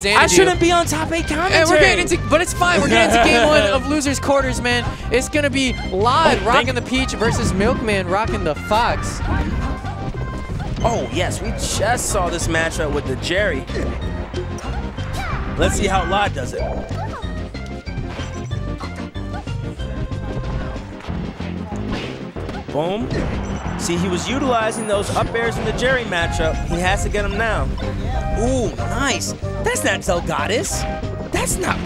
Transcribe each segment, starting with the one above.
I shouldn't be on top eight commentary. And we're getting into, but it's fine. We're getting into game one of losers quarters, man. It's gonna be lloD oh, rocking the peach versus Milkman rocking the fox. Oh yes, we just saw this matchup with the Jerry. Let's see how lloD does it. Boom. See, he was utilizing those up airs in the Jerry matchup. He has to get them now. Ooh, nice. That's not Zelgadis. That's not,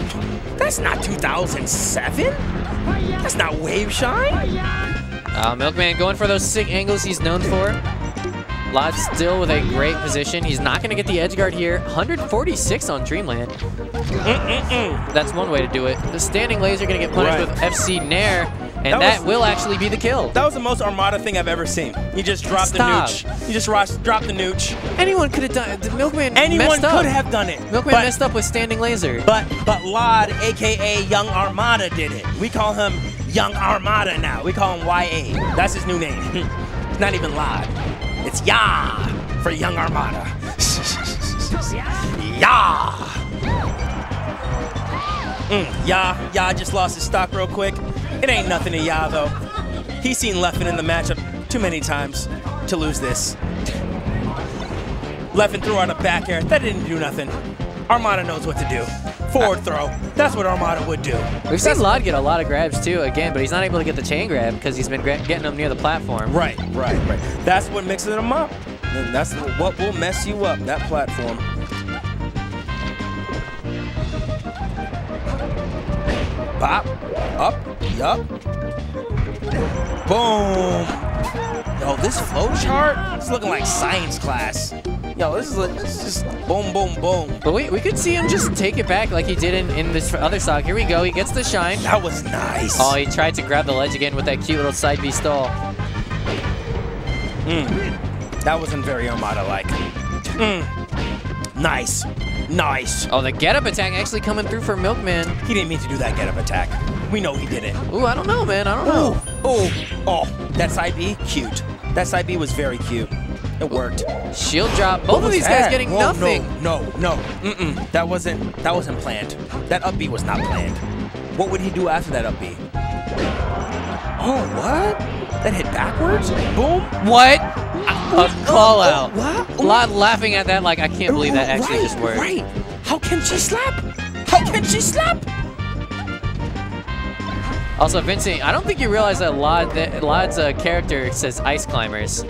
that's not 2007. That's not Wave Shine. Uh, Milkman going for those sick angles he's known for. lloD still with a great position. He's not going to get the edge guard here. 146 on Dreamland. Mm -mm -mm. That's one way to do it. The standing laser going to get punished Right. with FC Nair, and That that, was- will actually be the kill. That was the most Armada thing I've ever seen. You just dropped Stop. the nooch. You just ro- dropped the nooch. Anyone could have done it. The Milkman Anyone messed could have done it. Milkman but, messed up with standing laser. But but lloD, aka Young Armada, did it. We call him Young Armada now. We call him YA. That's his new name. it's not even lloD. It's Ya for Young Armada. Ya. Mm, Ya, Ya just lost his stock real quick. It ain't nothing to Ya though. He's seen Leffen in the matchup too many times to lose this. Leffen threw out a back air. That didn't do nothing. Armada knows what to do. Forward throw. That's what Armada would do. We've seen lloD get a lot of grabs too, again, but he's not able to get the chain grab because he's been getting them near the platform. Right, right, right. That's what mixes them up. And that's what will mess you up, that platform. Bop, up, yup. Boom. Yo, this flow chart is looking like science class. Yo, this is, like, this is just boom, boom, boom. But we, we could see him just take it back like he did in, in this other stock. Here we go. He gets the shine. That was nice. Oh, he tried to grab the ledge again with that cute little side B stall. That wasn't very Armada-like. Mm. Nice. Nice. Oh, the get up attack actually coming through for Milkman. He didn't mean to do that get-up attack. We know he did it. Ooh, I don't know, man. I don't know. Oh, oh, that side B, cute. That side B was very cute. It worked. Shield drop. Both What of these guys getting Whoa, nothing. No, no, no. Mm-mm. That wasn't. That wasn't planned. That up B was not planned. What would he do after that up B? Oh, what? That hit backwards? Boom. What? A call out. What? lloD laughing at that like, I can't believe that actually right, just worked. Right. How can she slap? How can she slap? Also, Vincent, I don't think you realize that lloD, that lloD's uh, character says Ice Climbers.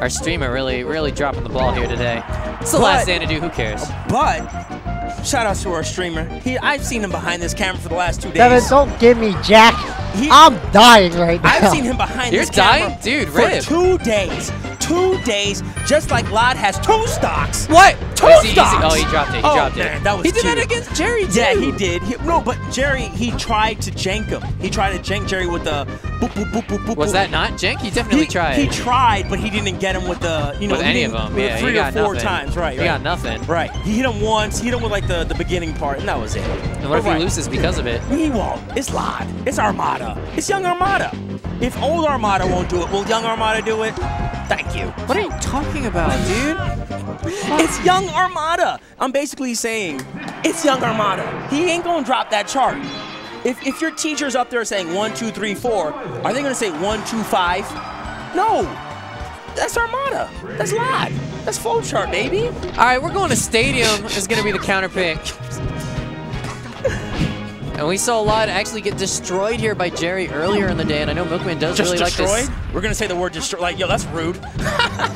Our streamer really, really dropping the ball here today. It's the But- last Xanadu, who cares? But shout out to our streamer. He, I've seen him behind this camera for the last two days. Devin, don't give me Jack. He- I'm dying right now. I've seen him behind You're this camera dying? Dude, for two days. Two days, just like lloD has two stocks. What? Two Oh, he- stocks. oh, he dropped it. He oh, dropped man, it. That was he did that against Jerry, too. Yeah, he did. He, no, but Jerry, he tried to jank him. He tried to jank Jerry with the boop, boop, boop, boop, boop. Was boop. that not Jank? He definitely he, tried. He tried, but he didn't get him with the, you know, with any of them. Yeah, three or four nothing. times. Right, He right. got nothing. Right. He hit him once. He hit him with like the, the beginning part, and that was it. And what if Right. he loses because of it? He won't. It's lloD. It's Armada. It's Young Armada. If old Armada won't do it, will Young Armada do it? Thank you. What are you talking about, dude? It's Young Armada. I'm basically saying it's Young Armada. He ain't gonna drop that chart. If, if your teacher's up there are saying one, two, three, four, are they gonna say one, two, five? No. That's Armada. That's live. That's flow chart, baby. All right, we're going to Stadium is going to be the counter pick. And we saw a lloD actually get destroyed here by Jerry earlier in the day, and I know Milkman does Just really destroyed? like We're gonna say the word destroy. Like, yo, that's rude.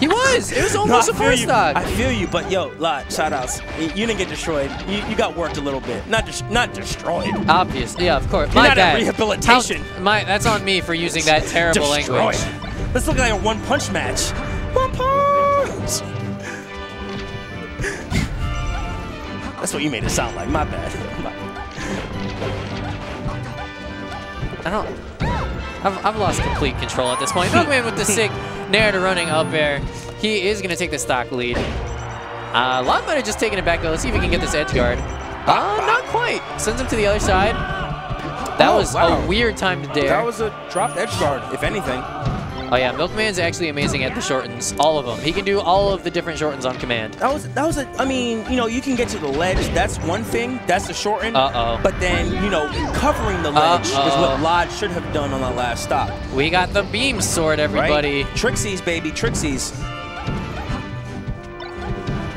He was. It was almost I a first you. stock. I feel you, but yo, lloD shout outs. You, you didn't get destroyed. You, you got worked a little bit. Not des- not destroyed. Obviously, yeah, of course. You're my not bad. rehabilitation. How- my, that's on me for using that terrible destroyed. language. Let's look like a one punch match. One punch. That's what you made it sound like. My bad. I don't. I've, I've lost complete control at this point. Milkman with the sick Nair running up there. He is going to take the stock lead. Uh, lloD might have just taken it back though. Let's see if he can get this edge guard. Uh, not quite. Sends him to the other side. That Oh, was wow. a weird time to dare. That was a dropped edge guard, if anything. Oh yeah, Milkman's actually amazing at the shortens. All of them. He can do all of the different shortens on command. That was that was a. I mean, you know, you can get to the ledge. That's one thing. That's the shorten. Uh-oh. But then, you know, covering the ledge is Uh-oh. what lloD should have done on that last stop. We got the beam sword, Right? everybody. Trixies, baby, Trixies.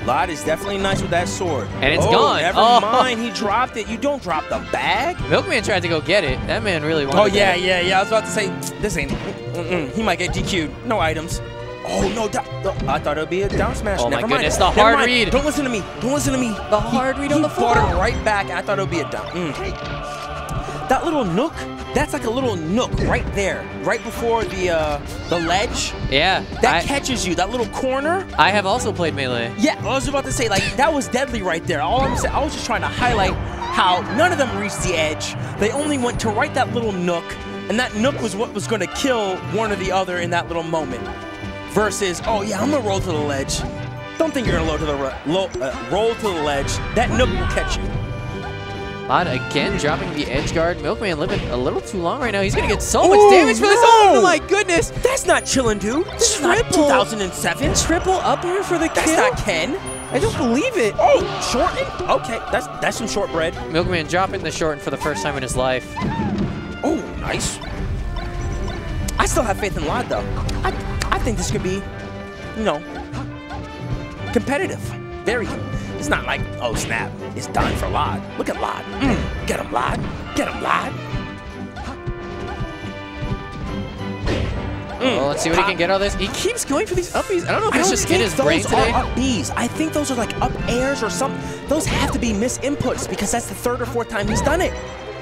lloD is definitely nice with that sword. And it's oh, gone. Never Oh. mind, he dropped it. You don't drop the bag. Milkman tried to go get it. That man really wanted it. Oh yeah, it. yeah, yeah. I was about to say this ain't. Mm-mm, he might get DQ'd. No items. Oh no, da- no, I thought it would be a down smash. Oh, my Never mind. goodness, the Never hard mind. read. Don't listen to me. Don't listen to me. The hard read on the floor. he the fought it right back. I thought it would be a down. Mm. That little nook, that's like a little nook right there, right before the uh, the ledge. Yeah. That I, catches you. That little corner. I have also played Melee. Yeah, I was about to say like that was deadly right there. All I'm saying, I was just trying to highlight how none of them reached the edge. They only went to right that little nook, and that nook was what was going to kill one or the other in that little moment. Versus, oh yeah, I'm gonna roll to the ledge. Don't think you're gonna roll to the ro- uh, roll to the ledge. That nook will catch you. lloD again dropping the edge guard. Milkman living a little too long right now. He's gonna get so much oh, damage for this. Oh, no! Oh my goodness! That's not chilling, dude. This is not Triple. 2007. Triple up here for the That's kill. not Ken. I don't believe it. Oh, shorten? Okay, that's that's some shortbread. Milkman dropping the shorten for the first time in his life. Oh, nice. I still have faith in lloD, though. I, I think this could be, you know, competitive. Very. It's not like, oh, snap, it's done for lloD. Look at lloD. Mm, get him, lloD. Get him, lloD. Mm, Well, let's see what he can get out of this. He keeps going for these uppies. I don't know if I it's just in his brain today. are. I think those are like up airs or something. Those have to be misinputs because that's the third or fourth time he's done it.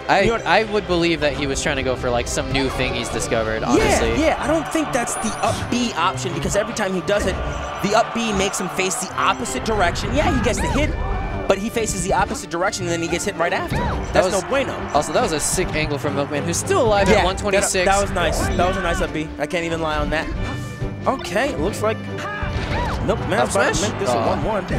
I, You know I would believe that he was trying to go for like some new thing he's discovered, honestly. Yeah, yeah. I don't think that's the up B option because every time he does it, the up B makes him face the opposite direction. Yeah, he gets the hit, but he faces the opposite direction and then he gets hit right after. That's was- no bueno. Also, that was a sick angle from Milkman, who's still alive at 126. That, that was nice. That was a nice up B. I can't even lie on that. Okay, looks like Nope, man, about to smash? make this a 1-1.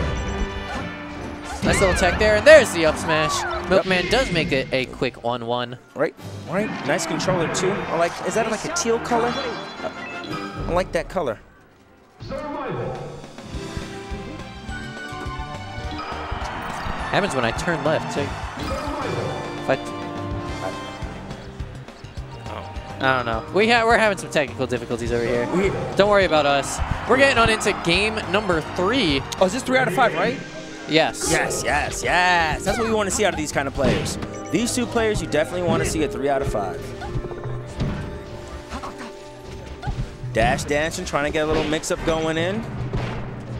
nice little tech there, and there's the up smash. Milkman does make it a quick 1-1. Right, right. Nice controller too. I like. Is that like a teal color? I like that color. Happens when I turn left, too. If I, oh. I don't know. We ha we're having some technical difficulties over here. We, Don't worry about us. We're getting on into game number three. oh, is this three out of five, right? Yes. Yes, yes, yes. That's what we want to see out of these kind of players. These two players, you definitely want to see a three out of five. Dash dancing, trying to get a little mix-up going in.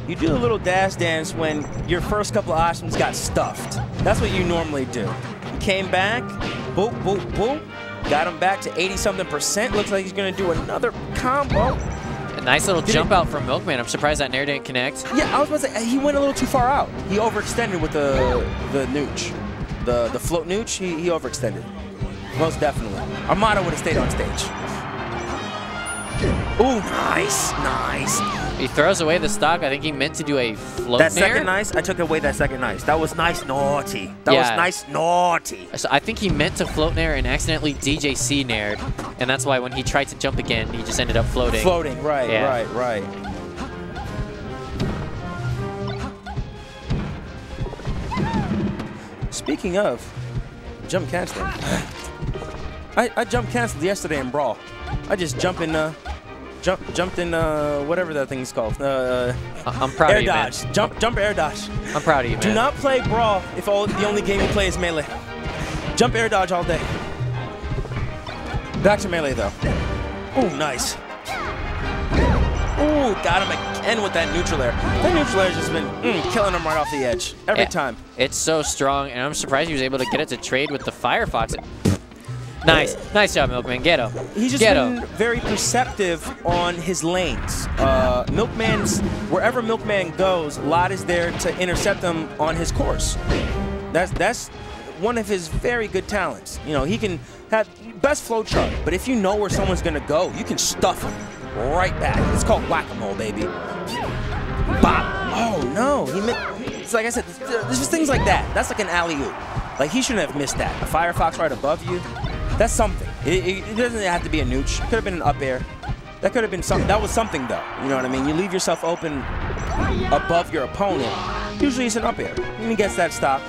You do a little dash dance when your first couple of options got stuffed. That's what you normally do. You came back, boop, boop, boop. Got him back to 80-something percent. Looks like he's going to do another combo. Nice little Did jump it- out from Milkman. I'm surprised that Nair didn't connect. Yeah, I was about to say, he went a little too far out. He overextended with the the nooch. The the float nooch, he, he overextended. Most definitely. Armada would have stayed on stage. Ooh, nice, nice. He throws away the stock. I think he meant to do a float That Nair. second nice, I took away that second nice. That was nice naughty. That was nice naughty. So I think he meant to float Nair and accidentally DJC Naired. And that's why when he tried to jump again, he just ended up floating. Floating, right, Yeah. right, right. Speaking of jump canceling, I, I jump canceled yesterday in Brawl. I just jump in, uh, jump, jumped in, uh, whatever that thing is called. Uh, I'm proud air of you, man. dodge. Jump, jump, air dodge. I'm proud of you, man. Do not play Brawl if all, the only game you play is Melee. Jump, air dodge all day. Back to Melee, though. Ooh, nice. Ooh, got him again with that neutral air. That neutral air has just been mm, killing him right off the edge every Yeah, time. It's so strong, and I'm surprised he was able to get it to trade with the Firefox. Nice. Nice job, Milkman. Get him. He's just Get been him. very perceptive on his lanes. Uh, Milkman's wherever Milkman goes, lloD is there to intercept him on his course. That's that's one of his very good talents. You know, he can have best flow chart, but if you know where someone's gonna go, you can stuff him right back. It's called whack-a-mole, baby. Bop. Oh no, he It's like I said, there's just things like that. That's like an alley-oop. Like he shouldn't have missed that. A Firefox right above you. That's something. It, it- it doesn't have to be a nooch. Could have been an up air. That could have been something. That was something, though. You know what I mean? You leave yourself open above your opponent. Usually it's an up air. And he gets that stop.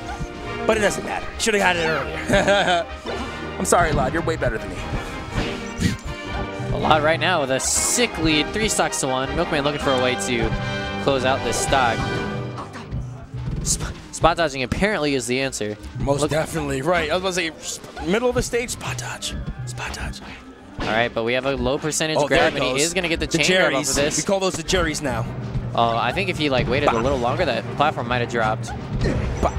But it doesn't matter. Should have had it earlier. I'm sorry, lloD. You're way better than me. A lot right now with a sick lead, three stocks to one. Milkman looking for a way to close out this stock. Sp spot dodging apparently is the answer. Most definitely. Right. I was about to say, middle of the stage, spot dodge. Spot dodge. All right, but we have a low percentage Oh, grab, and he is going to get the, the chain grab off of this. We call those the Jerry's now. Oh, I think if he like waited a little longer, that platform might have dropped. Bah.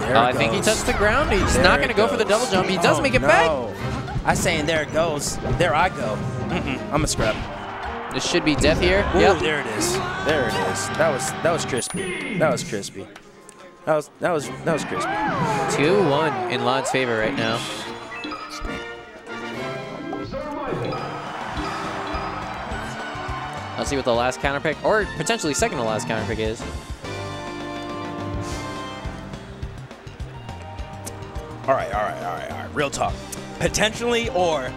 Oh, it I think he touched the ground. He's There not going to go for the double jump. He does Oh, make it back. no. I saying there it goes. There I go. Mm-mm, I'm a scrub. This should be death here. Ooh, Yep. there it is. There it is. That was that was crispy. That was crispy. That was that was that was crispy. 2-1 in lloD's favor right now. Let's see what the last counter pick, or potentially second to last counter pick is. All right, all right, all right, all right. Real talk. Potentially or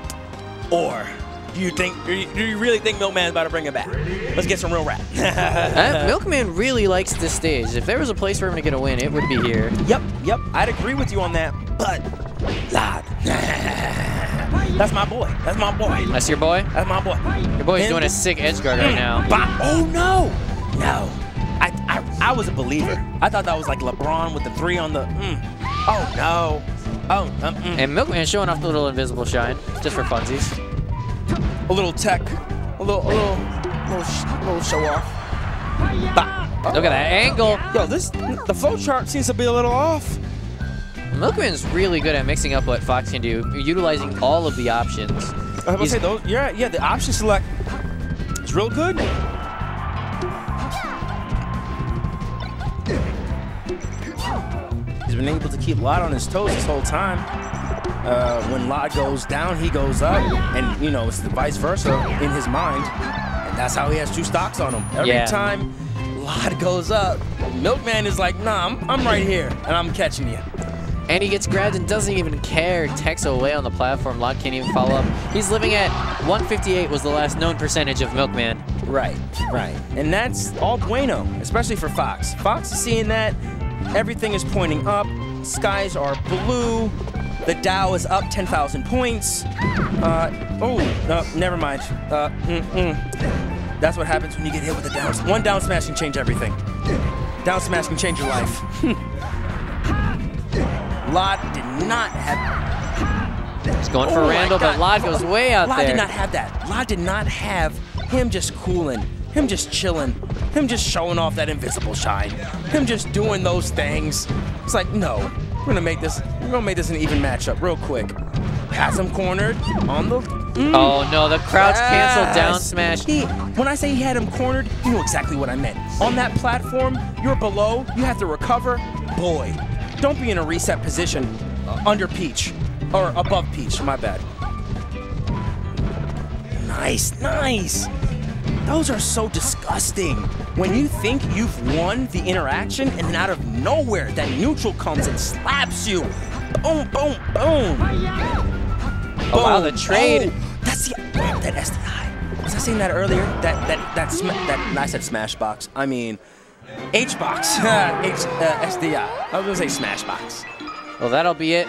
or do you think do you, really think Milkman's about to bring it back? Let's get some real rap. Uh, Milkman really likes this stage. If there was a place for him to get a win, it would be here. Yep, yep. I'd agree with you on that, but lloD. That's my boy. That's my boy. That's your boy? That's my boy. Your boy's Him- doing a sick edge guard right now. Oh no, no. I, I I was a believer. I thought that was like LeBron with the three on the. Mm. Oh no. Oh. Um, mm. And Milkman showing off the little invisible shine, just for funsies. A little tech. A little a little little, sh- little show off. Ba- Look at that angle. Yo, this the flow chart seems to be a little off. Milkman's really good at mixing up what Fox can do, utilizing all of the options. I was about to He's- say those. Yeah, yeah. The option select is real good. He's been able to keep lloD on his toes this whole time. Uh, when lloD goes down, he goes up, and you know it's the vice versa in his mind, and that's how he has two stocks on him. Every Yeah. time lloD goes up, Milkman is like, "Nah, I'm, I'm right here, and I'm catching you." And he gets grabbed and doesn't even care. Techs away on the platform. lloD can't even follow up. He's living at 158 was the last known percentage of Milkman. Right, right. And that's all bueno, especially for Fox. Fox is seeing that. Everything is pointing up. Skies are blue. The Dow is up 10,000 points. Uh, oh, no, never mind. Uh, mm-mm. That's what happens when you get hit with a down. One down smash can change everything. Down smash can change your life. lloD did not have He's going for Oh Randall, but. lloD goes way out lloD there. did not have that. lloD did not have him just cooling, him just chilling, him just showing off that invisible shine, him just doing those things. It's like, no, we're gonna make this, we're gonna make this an even matchup real quick. Has him cornered on the. mm, Oh no, the crouch canceled down smash. He, when I say he had him cornered, you know exactly what I meant. On that platform, you're below, you have to recover. Boy, don't be in a reset position uh, under Peach or above Peach. My bad. Nice, nice. Those are so disgusting. When you think you've won the interaction, and then out of nowhere, that neutral comes and slaps you. Boom, boom, boom. Oh wow, the Boom. trade. Oh, that's the that SDI. Was I saying that earlier? That that that sma- that I said smash box. I mean H box. H uh, SDI. I was gonna say smash box. Well, that'll be it